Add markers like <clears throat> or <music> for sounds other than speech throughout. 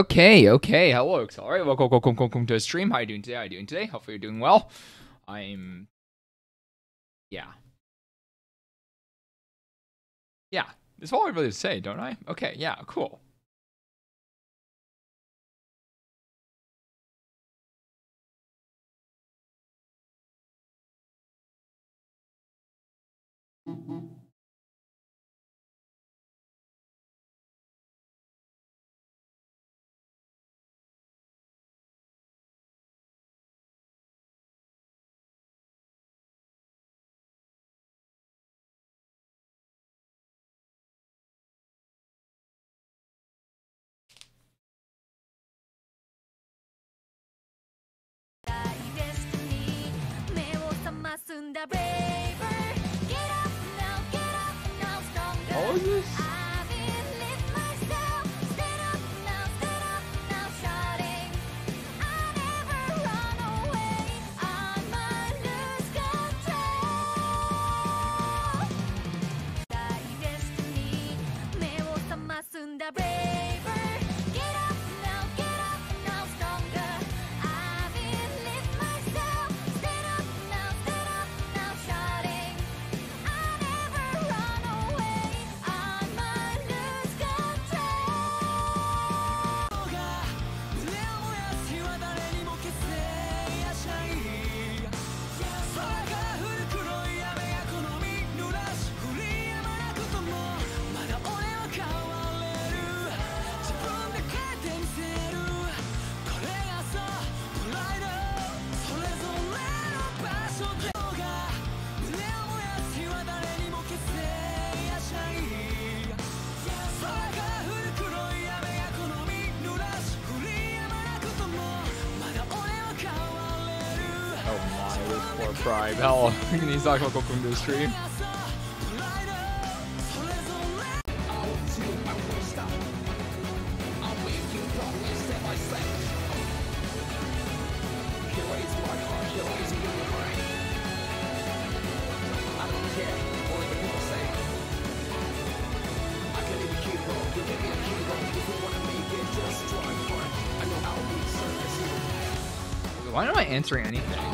Okay, okay. Hello, all right. Welcome, welcome, welcome to the stream. How are you doing today? How are you doing today? Hopefully you're doing well. I'm, yeah, yeah. That's all I really say, don't I? Okay, yeah, cool. All Prime. Hell, <laughs> he's not gonna welcome to the stream. Why am I answering anything?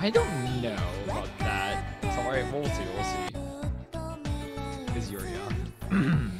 I don't know about that. Alright, we'll see, we'll see. Is Yuria. <clears throat>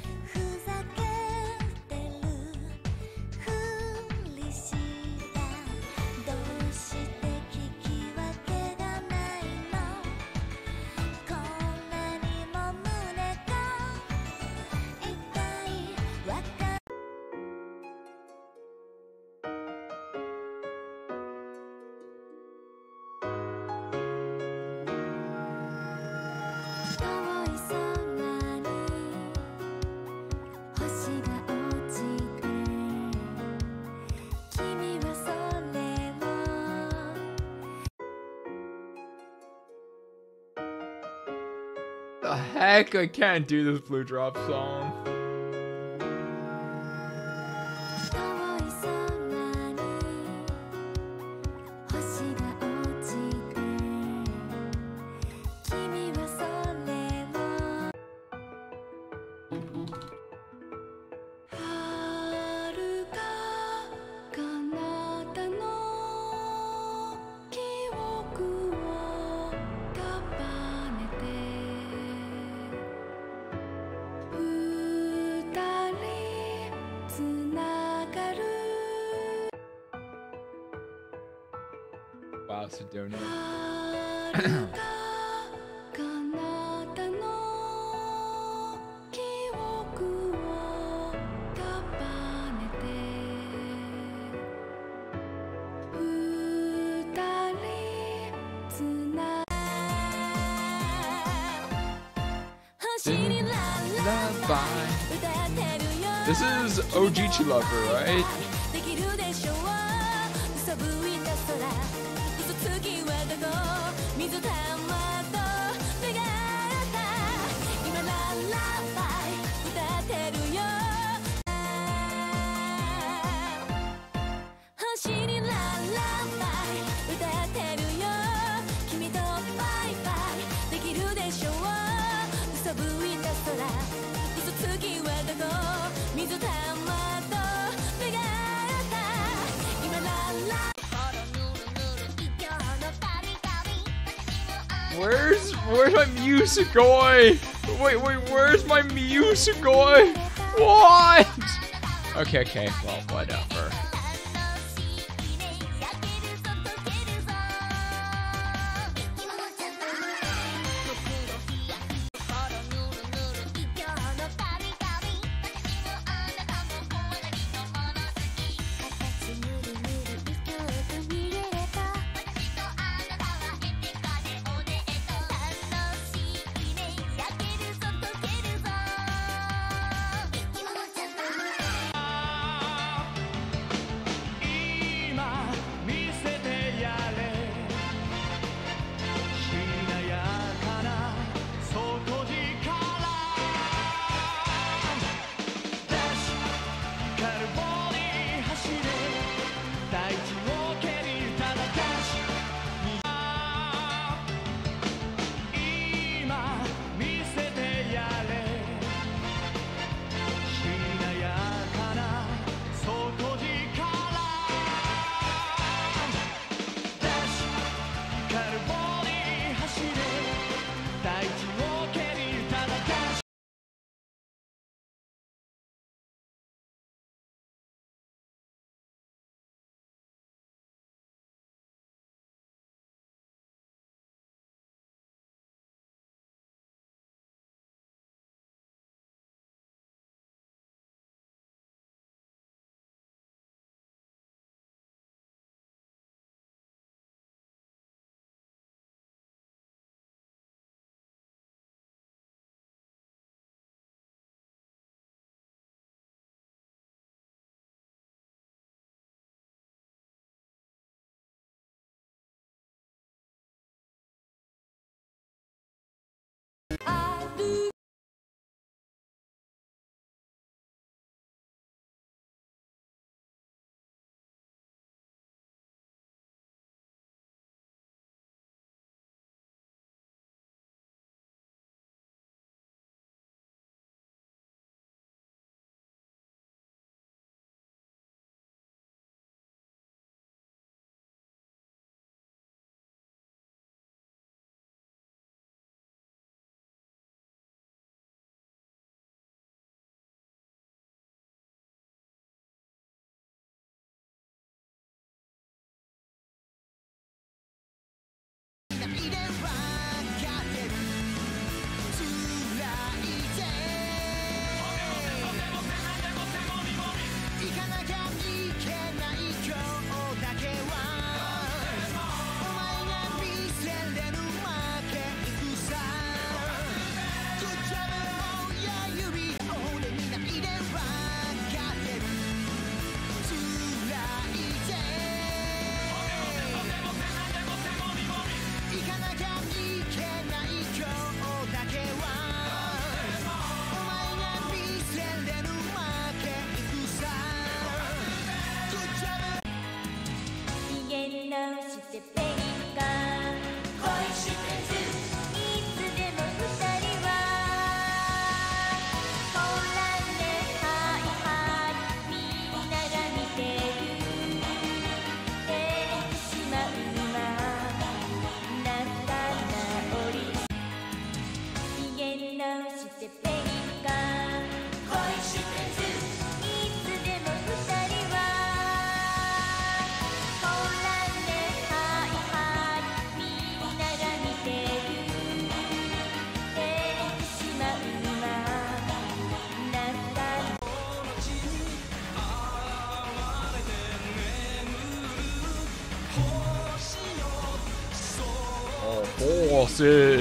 heck? I can't do this blue drop song. This is OG Lover, right? Musicoi? Wait, wait, where's my Musicoi? What? Okay, okay, well. bosses.「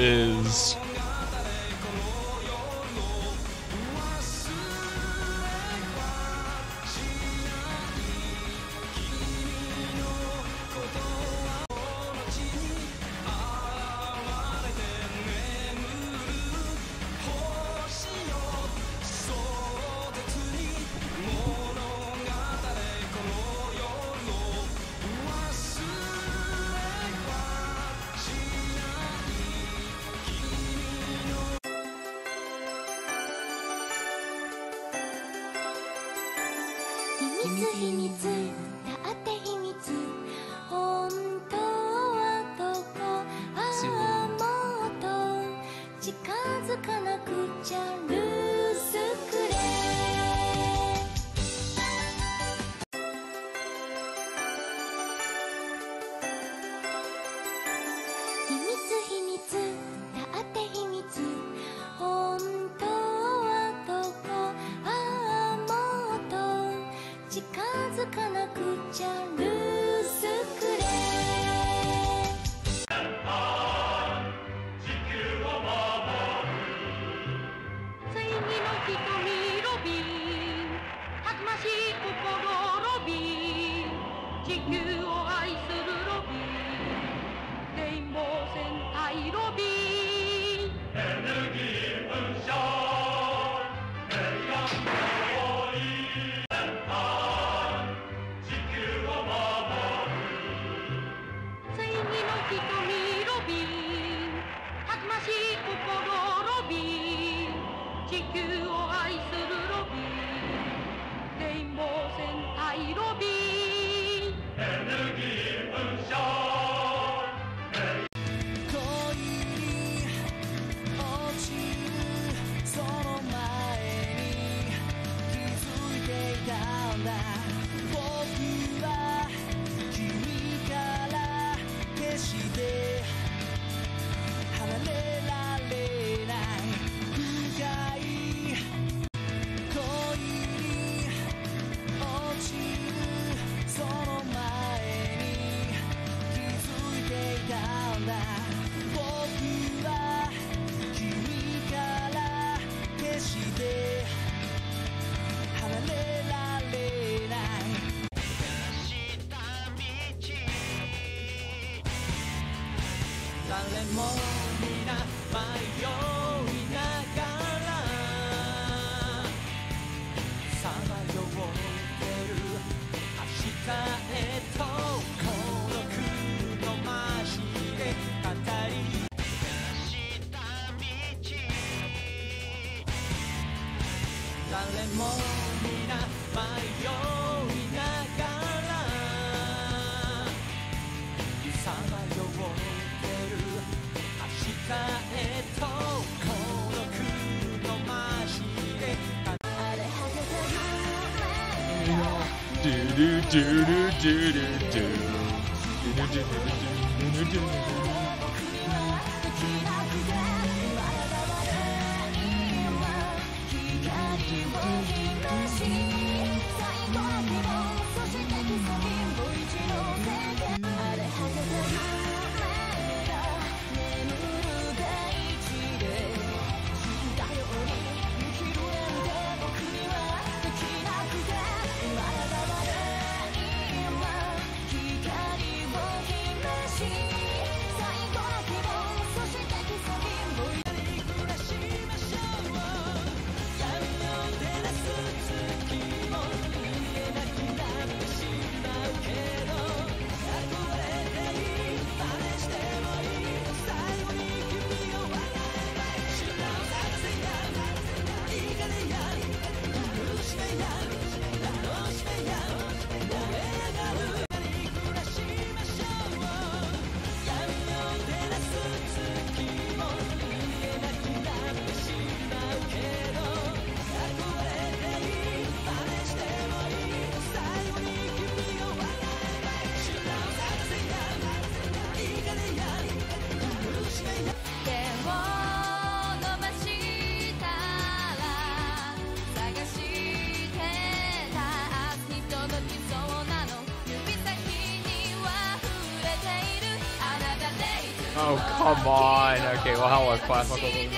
秘密秘密 do do Come on. Okay, well, how hello, class.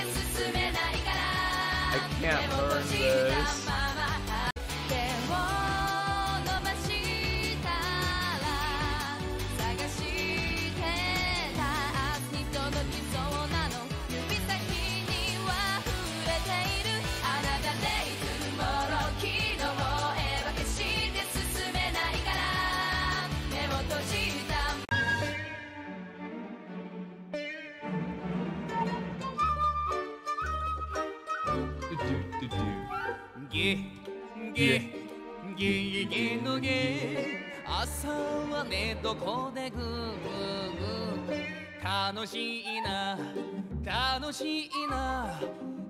しいな。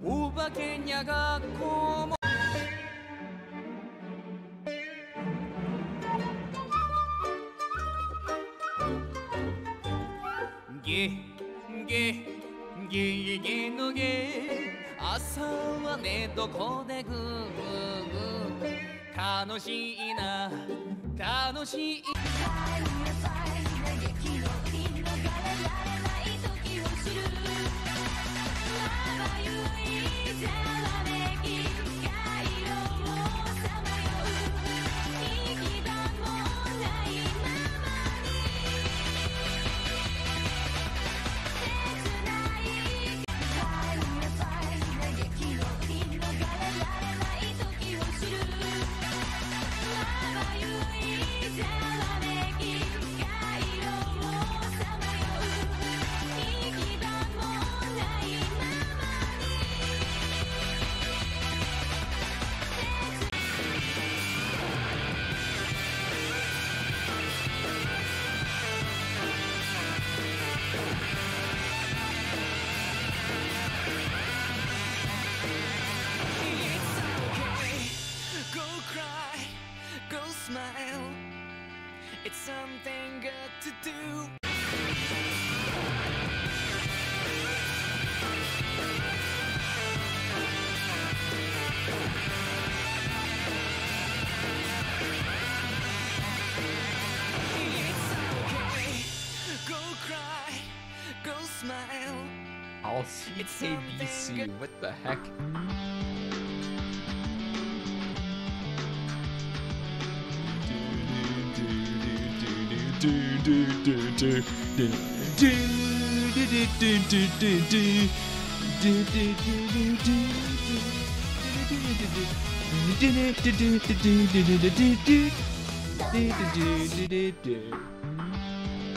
お化けにゃ学校も。ゲゲゲゲゲのゲ朝はねどこでグーグーグー楽しいな楽しい down. say What the heck?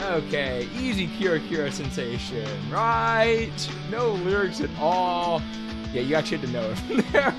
Okay, easy cure cure sensation, right? No lyrics at all. Yeah, you actually had to know it from there.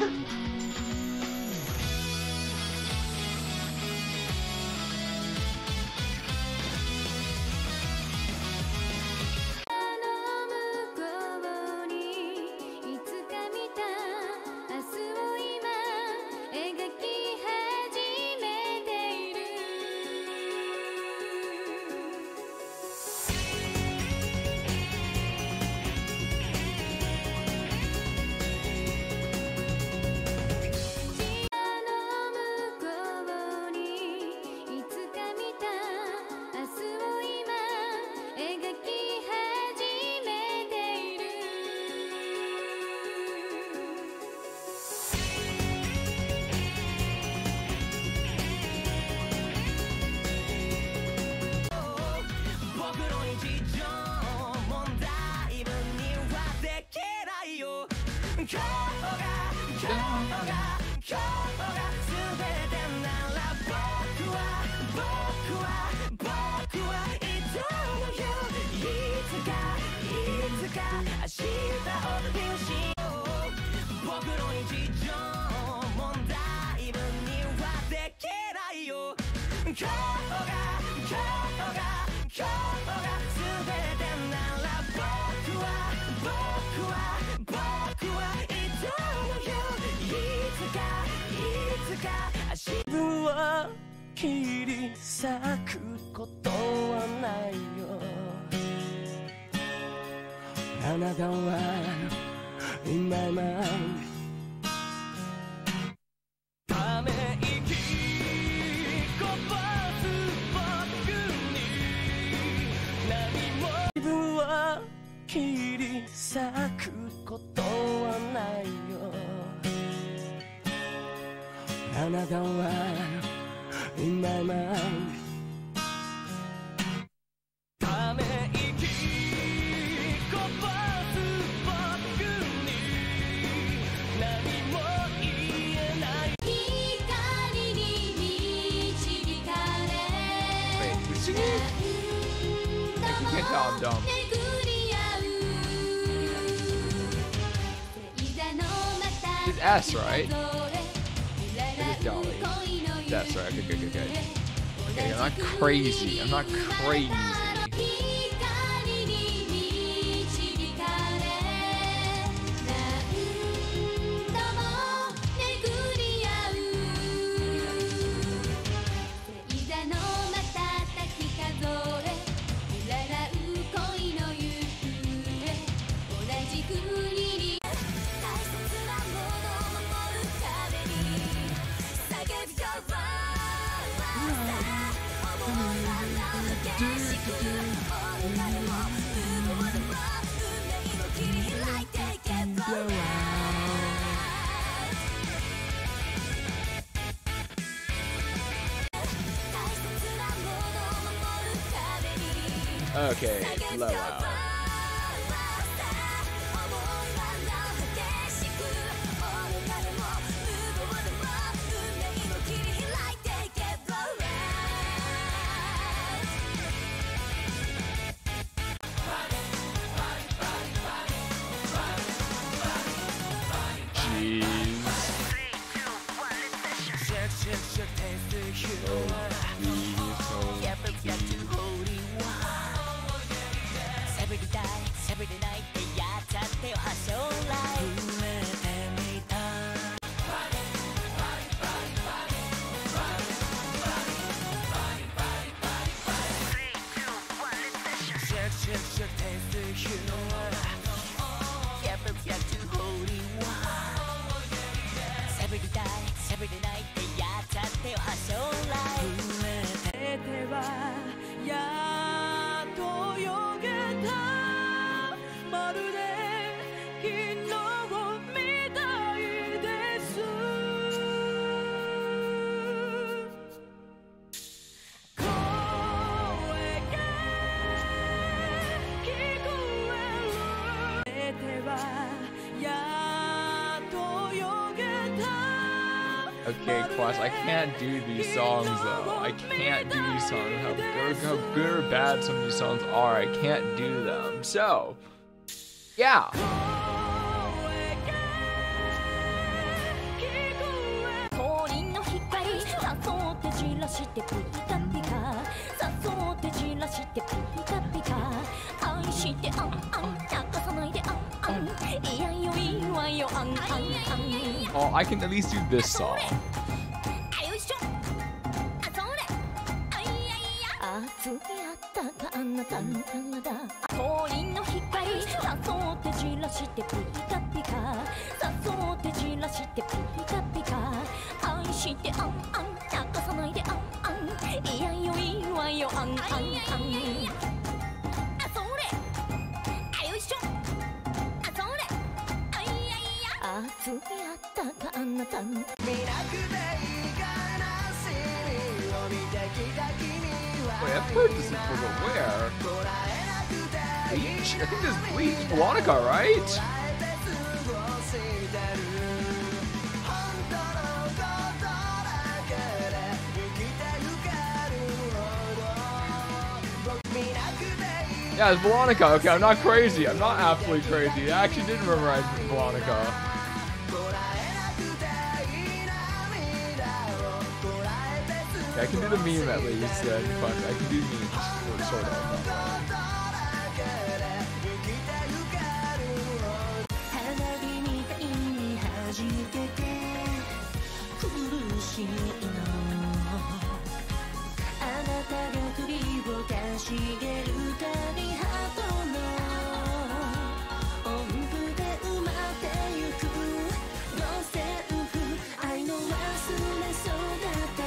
dumb. It's S, right? It is Dolly. That's right. Good, good, good, good. Okay, I'm not crazy. I'm not crazy. Okay, quash. I can't do these songs though. I can't do these songs. How good, how good or bad some of these songs are, I can't do them. So, yeah. Oh, I can at least do this song. Yeah, it's Veronica. Okay, I'm not crazy. I'm not absolutely crazy. I actually did memorize Veronica. Yeah, I can do the meme at least. Yeah, I can do memes. Sort of. けて苦しいのあなたが首をかしげるたびハートの音符で埋まってゆくロセルフ愛の忘れそうだった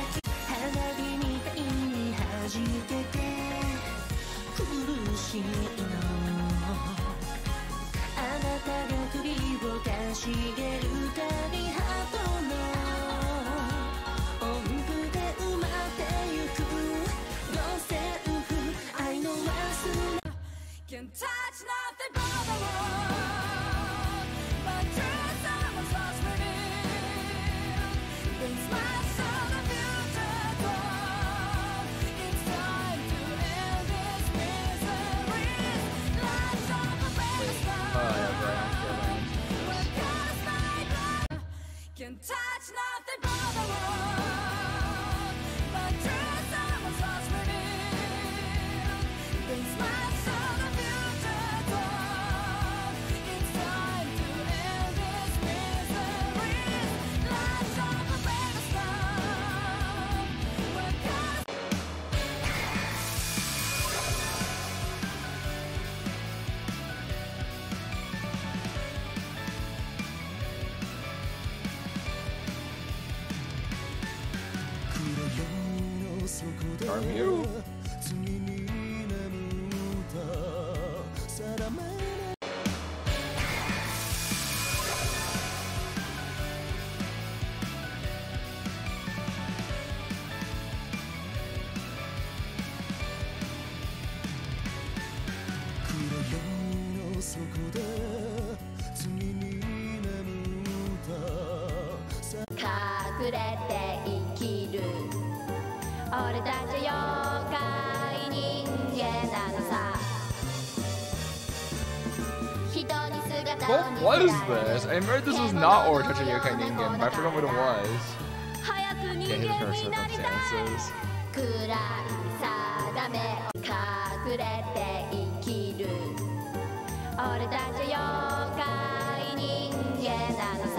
花火みたいに弾けて苦しいのが首をかしげるたびハートの harm you. what was this? I remember this was not Oretachi Yokai Ningen, but I forgot what it was. Yeah, his her circumstances. 暗い定めを隠れて生きる俺たち妖怪人間なのさ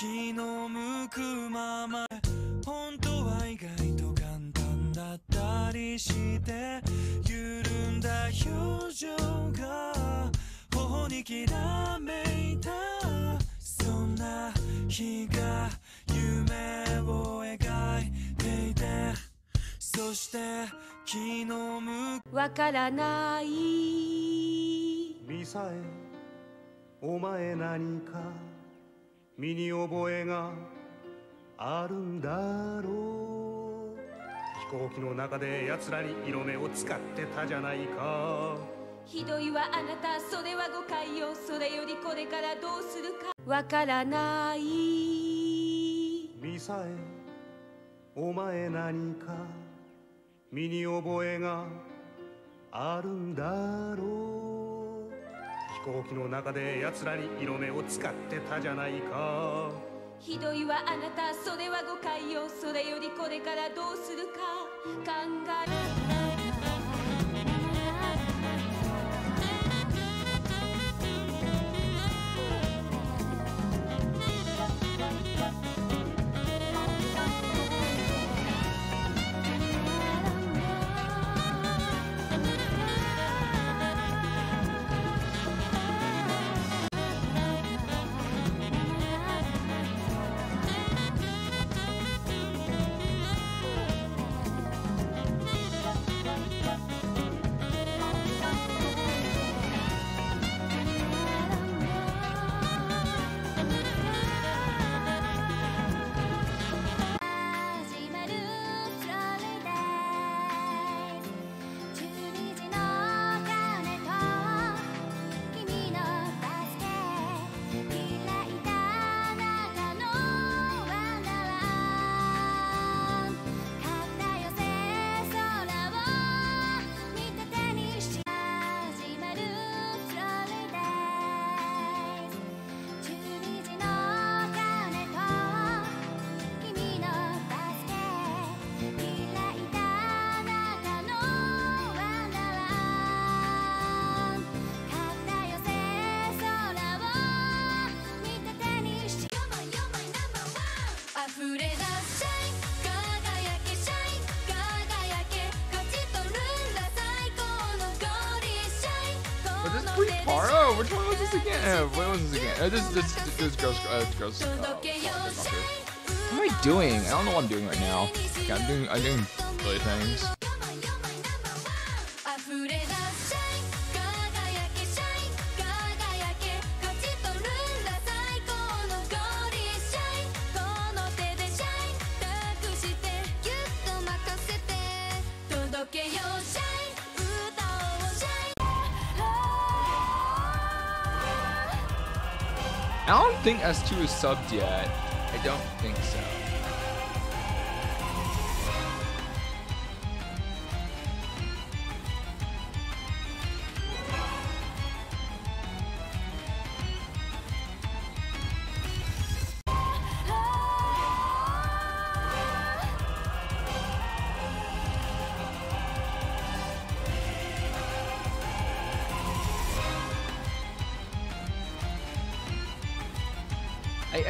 気の向くまま本当は意外と簡単だったりして緩んだ表情が頬にきらめいた。そんな日が夢を描いていてそして気の向くわからない。ミさえお前何か。身に覚えがあるんだろう。飛行機の中で奴らに色目を使ってたじゃないか。ひどいわあなた。それは誤解よそれよりこれからどうするか。わからない。ミサエお前何か。身に覚えがあるんだろう。飛行機の中で奴らに色目を使ってたじゃないか。ひどいわあなた。それは誤解よ。それよりこれからどうするか。考える Was this? Oh, which one was this again? Uh, what was this again? Uh, this this this girls uh, girls. Uh, yo girls shine What am I doing? I don't know what I'm doing right now. Okay, I'm doing I'm doing silly things. Think S2 is subbed yet. I don't think so.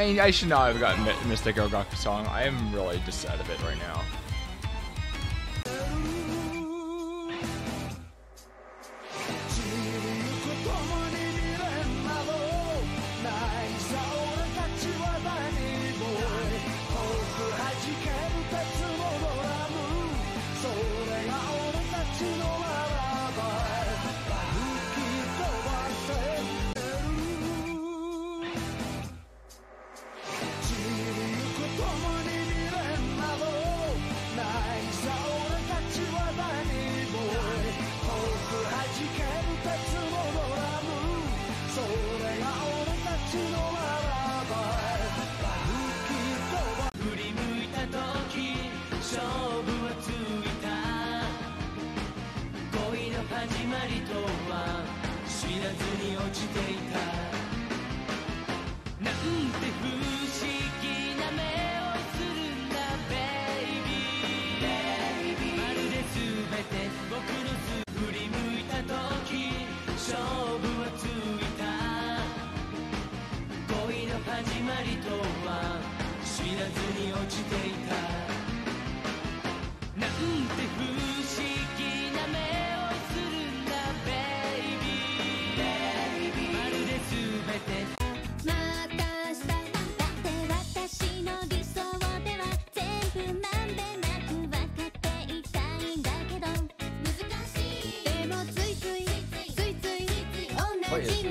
I, I, should not have gotten Mystic Ogaku song. I am really just sad of it right now.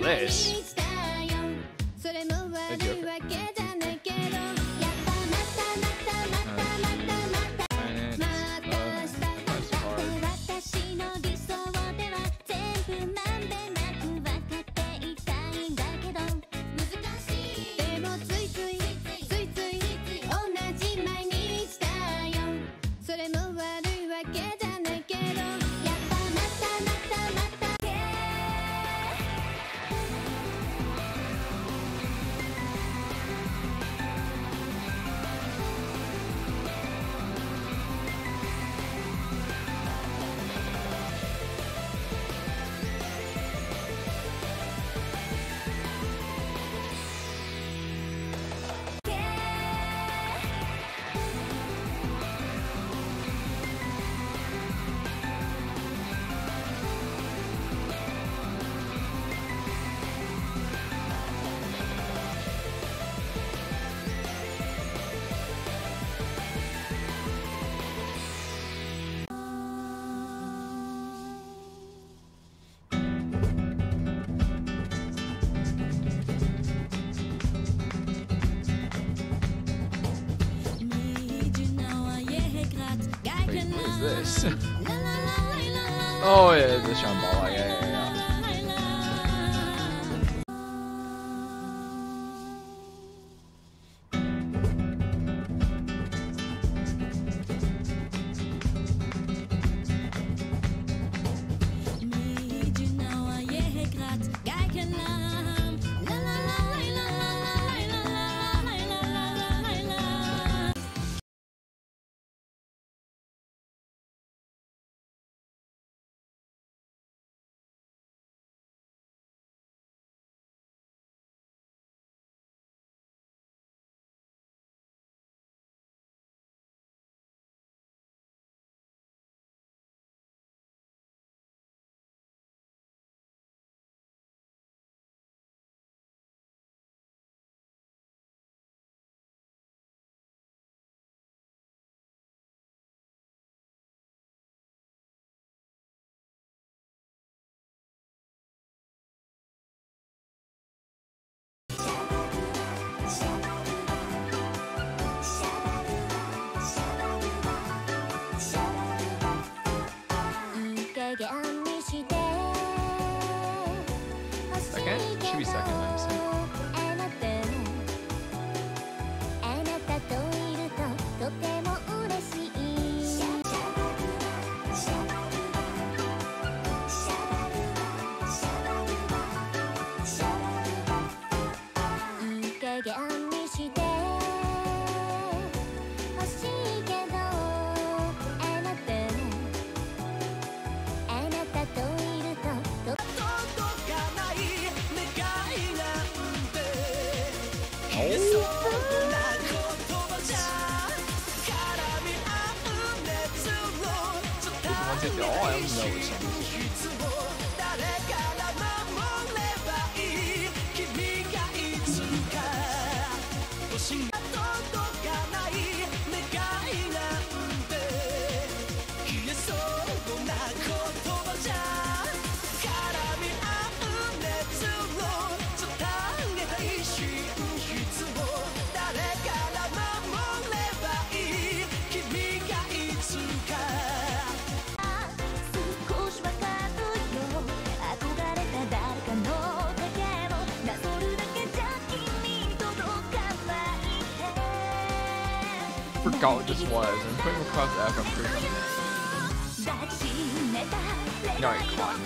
this. get on One hit to all. I don't know. was. I'm putting across F, I'm pretty sure. Alright, come on.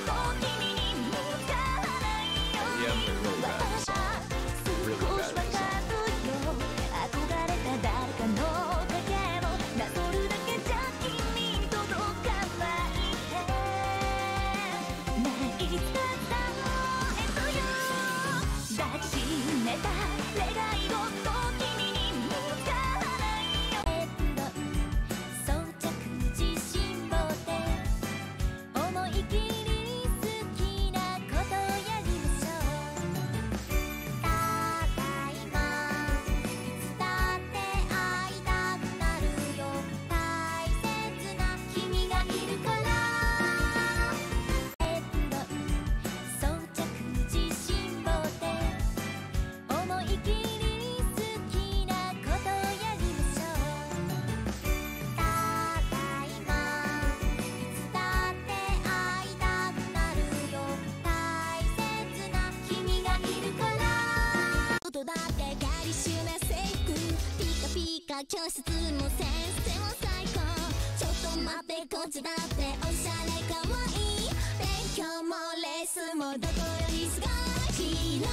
教室も先生も最高。ちょっと待ってこっちだっておしゃれかわいい。勉強もレースもどこよりすごい。昨日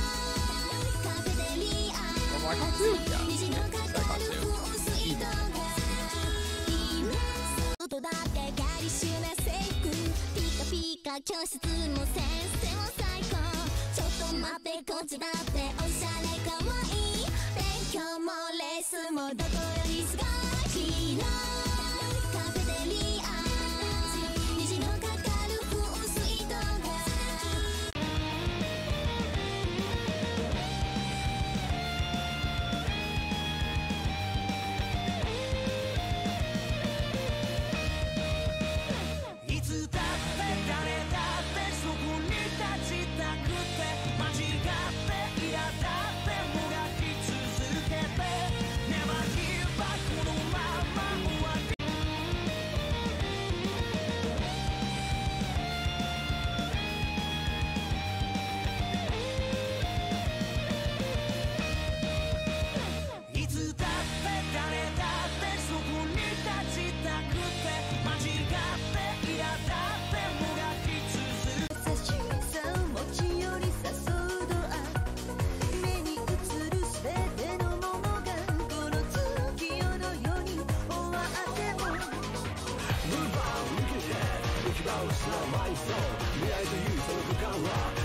カフェテリア my soul, the eyes of you, so look around.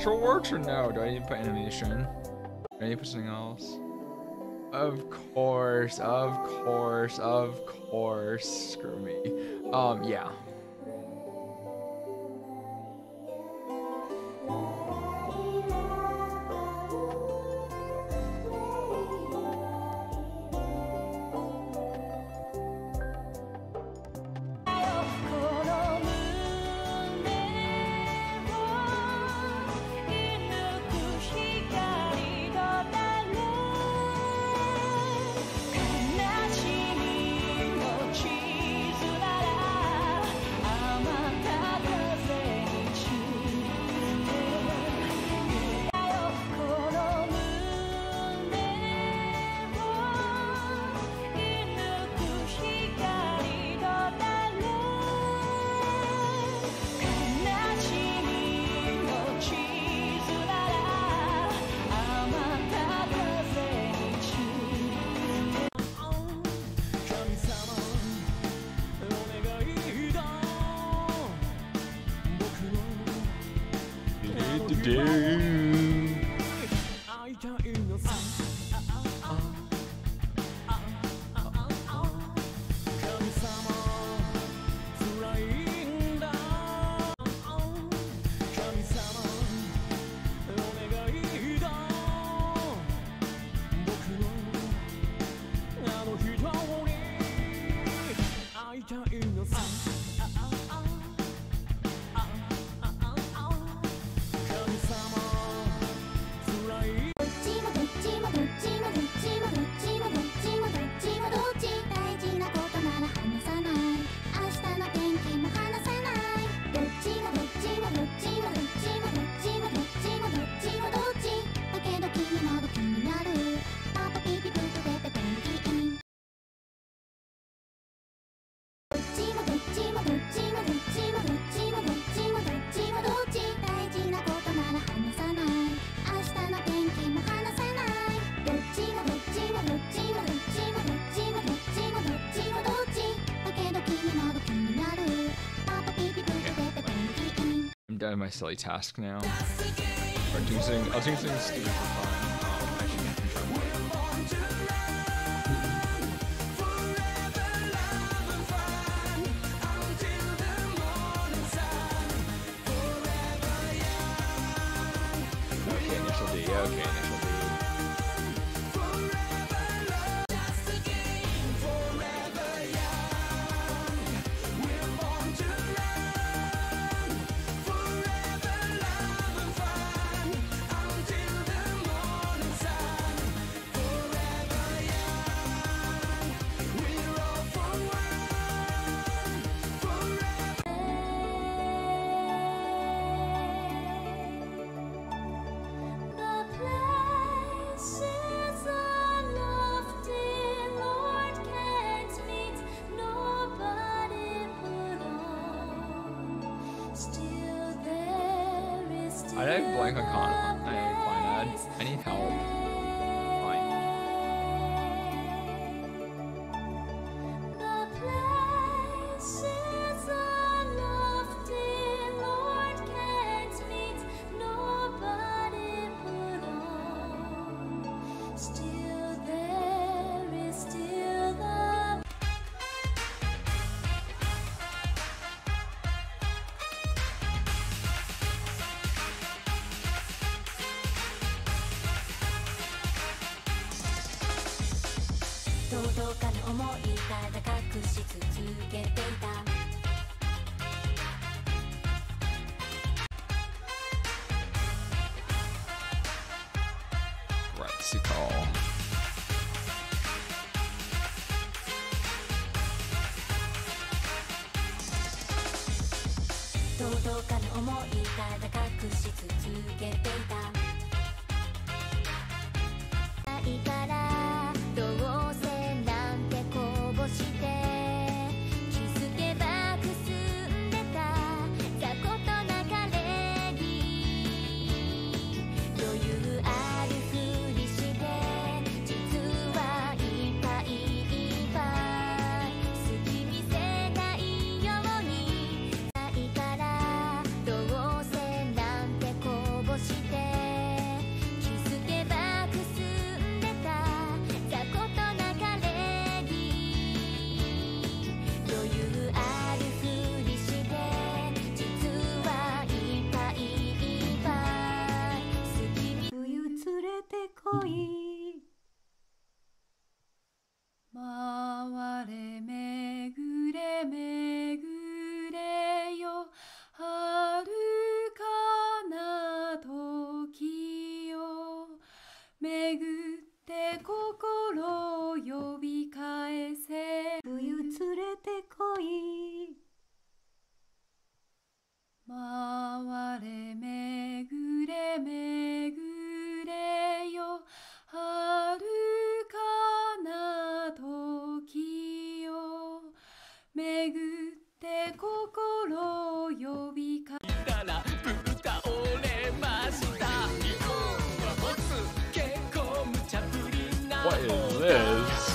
natural works or no? Do I need to put animation? Do I need to put something else? Of course, of course, of course. Screw me. Um, yeah. たいのさ at my silly task now. Or something, I'll do something stupid. 届かぬ思いが高くし続けていた。届かぬ思いが高くし続けていた。What is this?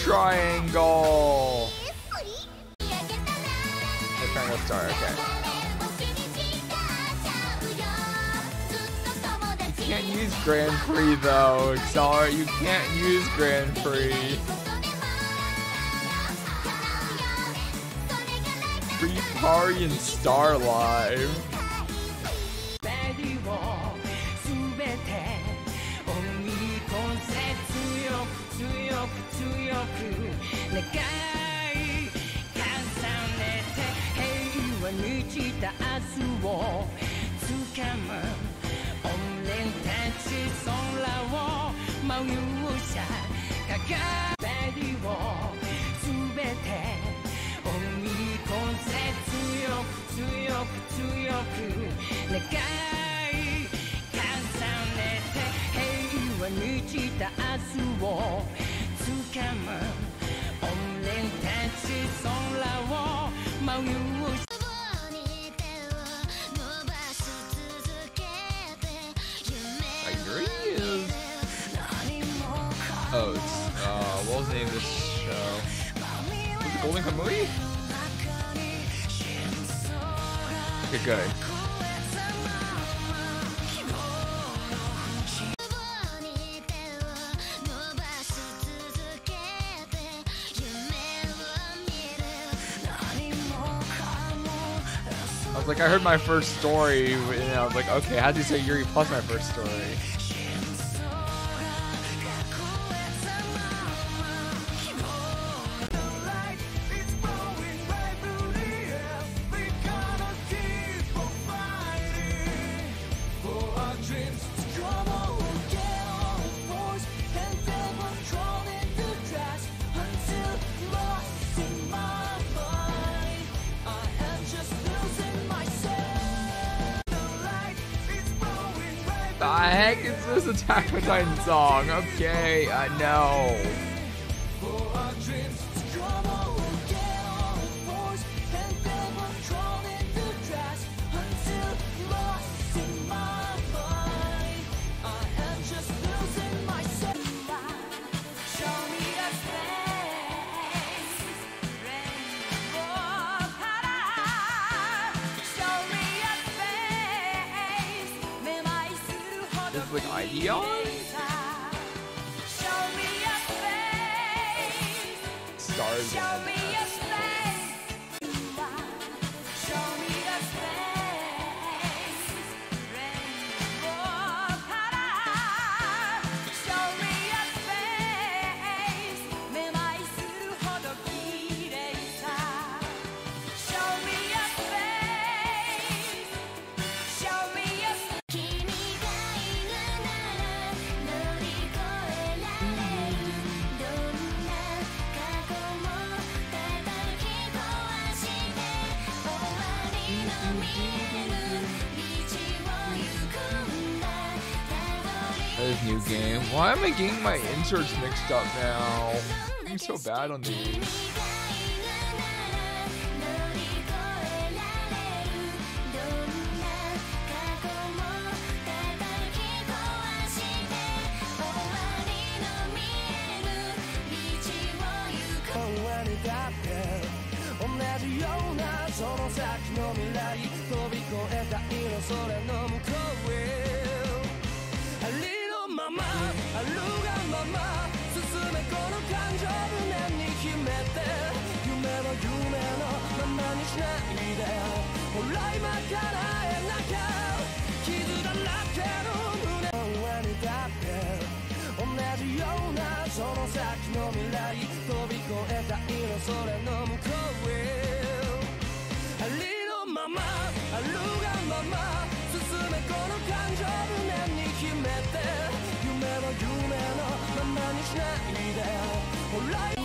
triangle. The triangle star, okay. You can't use Grand Prix though, Accelerate. You can't use Grand Prix. Free party and Star Live. Was like, I heard my first story, and I was like, okay, how'd you say Yuri plus my first story? Song. Okay, I know. inserts mixed up now. I'm so bad on these. しないでほら今からえなきゃ傷だらけの胸の上に立って同じようなその先の未来飛び越えたいのそれの向こうへありのままあるがまま進めこの感情胸に秘めて夢の夢のままにしないでほら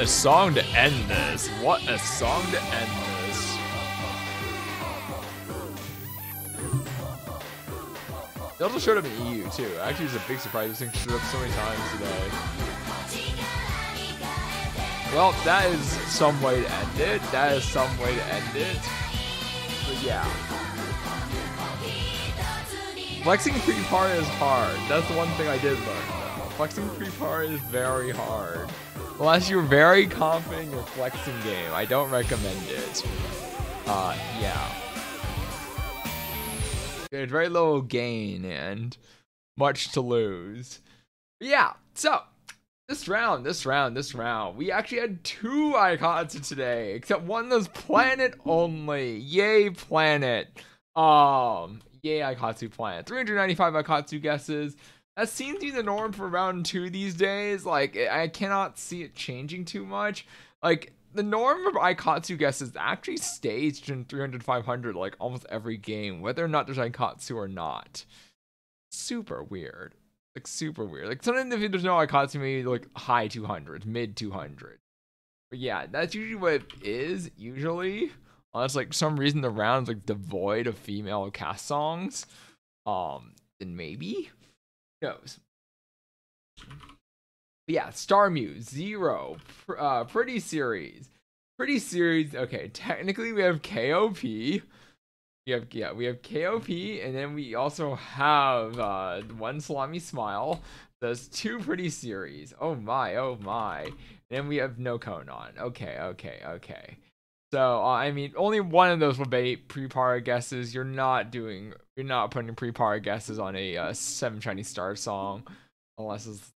a song to end this. What a song to end this. They also showed up in EU too. Actually, it's a big surprise. This thing showed up so many times today. Well, that is some way to end it. That is some way to end it. But yeah. Flexing PriPara is hard. That's the one thing I did learn. Flexing PriPara is very hard. Unless you're very confident in your flexing game, I don't recommend it. Uh, yeah. There's very little gain and much to lose. But yeah, so this round, this round, this round, we actually had two Aikatsu today, except one was planet only. Yay, planet. Um, yay, Aikatsu planet. 395 Aikatsu guesses. That seems to be the norm for round two these days. Like, I cannot see it changing too much. Like, the norm of Aikatsu guesses actually stays in 300 500 like almost every game, whether or not there's Aikatsu or not. Super weird. Like, super weird. Like, sometimes if there's no Aikatsu, maybe like high 200s, mid 200. But yeah, that's usually what it is, usually. Unless, like, some reason the round's like devoid of female cast songs. Um, then maybe knows. But yeah, Star Muse, Zero, uh, Pretty Series. Pretty Series, okay, technically we have KOP. We have, yeah, we have KOP, and then we also have uh, One Salami Smile. Those two Pretty Series. Oh my, oh my. And then we have No Cone on. Okay, okay, okay. So, uh, I mean, only one of those will be PriPara guesses. You're not doing, you're not putting PriPara guesses on a uh, Seven Chinese Star song, unless it's